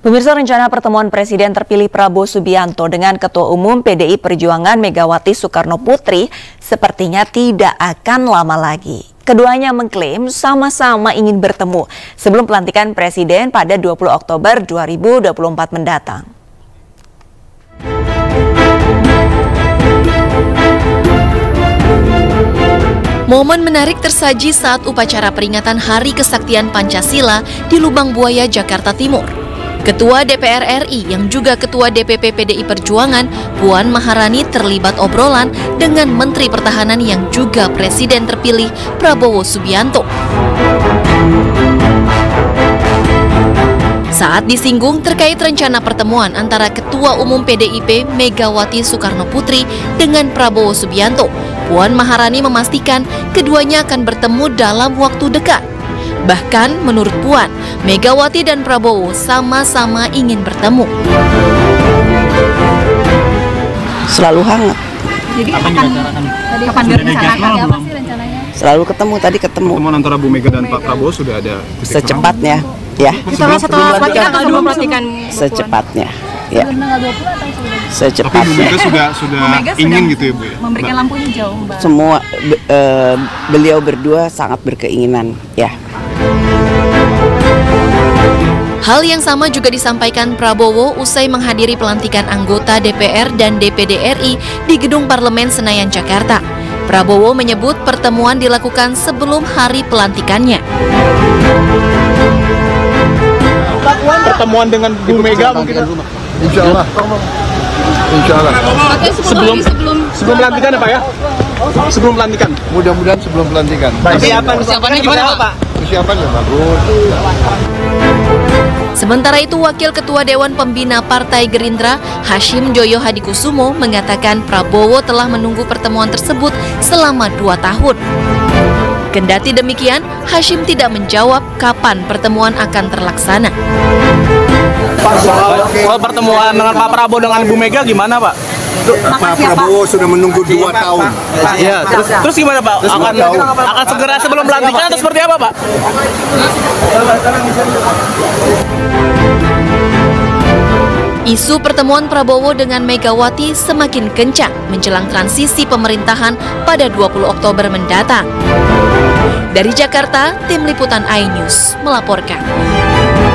Pemirsa rencana pertemuan Presiden terpilih Prabowo Subianto dengan Ketua Umum PDI Perjuangan Megawati Soekarno Putri sepertinya tidak akan lama lagi. Keduanya mengklaim sama-sama ingin bertemu sebelum pelantikan Presiden pada 20 Oktober 2024 mendatang. Momen menarik tersaji saat upacara peringatan Hari Kesaktian Pancasila di Lubang Buaya, Jakarta Timur. Ketua DPR RI yang juga Ketua DPP PDI Perjuangan, Puan Maharani terlibat obrolan dengan Menteri Pertahanan yang juga Presiden terpilih Prabowo Subianto. Saat disinggung terkait rencana pertemuan antara Ketua Umum PDIP Megawati Soekarno Putri dengan Prabowo Subianto, Puan Maharani memastikan keduanya akan bertemu dalam waktu dekat. Bahkan menurut Puan, Megawati dan Prabowo sama-sama ingin bertemu. Selalu hangat. Jadi akan dibicarakan? tadi Apa akan yang direncanakan apa sih rencananya? Selalu ketemu tadi ketemu Pertemuan antara Bu Mega dan Pak Prabowo sudah ada secepatnya ya. Setelah setelah pelantikan atau sebelum pelantikan? Secepatnya. Ya, Sebelum tanggal 20 atau sudah? Tapi Bu secepatnya. Mega sudah sudah Bu Mega sudah ingin gitu ya Bu ya. Memberikan lampu hijau, Mbak. Semua be- eh, beliau berdua sangat berkeinginan ya. Hal yang sama juga disampaikan Prabowo usai menghadiri pelantikan anggota DPR dan DPD RI di Gedung Parlemen Senayan, Jakarta. Prabowo menyebut pertemuan dilakukan sebelum hari pelantikannya. Pertemuan dengan Bu Mega mungkin Insya Allah. Insya Allah. sebelum sebelum pelantikan ya Pak ya? Sebelum pelantikan. Mudah-mudahan sebelum pelantikan. Persiapan persiapannya gimana Pak? Persiapannya bagus. Sementara itu, Wakil Ketua Dewan Pembina Partai Gerindra, Hashim Joyo Hadikusumo, mengatakan Prabowo telah menunggu pertemuan tersebut selama dua tahun. Kendati demikian, Hashim tidak menjawab kapan pertemuan akan terlaksana. Soal pertemuan dengan Pak Prabowo dengan Bu Mega gimana Pak? Pak Prabowo sudah menunggu dua tahun. Iya. Terus, terus gimana Pak? Akan akan segera sebelum pelantikan atau seperti apa Pak? Isu pertemuan Prabowo dengan Megawati semakin kencang menjelang transisi pemerintahan pada 20 Oktober mendatang. Dari Jakarta, tim liputan iNews melaporkan.